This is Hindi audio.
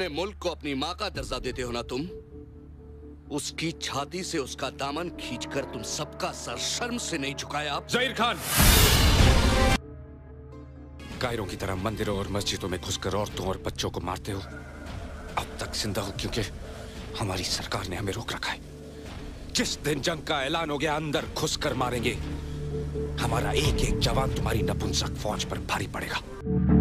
अपने मुल्क को अपनी माँ का दर्जा देते हो ना तुम? उसकी छाती से उसका दामन खींचकर तुम सबका सर शर्म से नहीं झुकाया आप? जहीर खान! कायरों की तरह मंदिरों और मस्जिदों में घुसकर औरतों और बच्चों को मारते हो। अब तक ज़िंदा हो क्योंकि हमारी सरकार ने हमें रोक रखा है। जिस दिन जंग का ऐलान हो गया, अंदर घुसकर मारेंगे। हमारा एक एक जवान तुम्हारी नपुंसक फौज पर भारी पड़ेगा।